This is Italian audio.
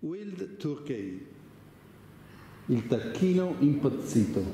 Wild Turkey. Il tacchino impazzito.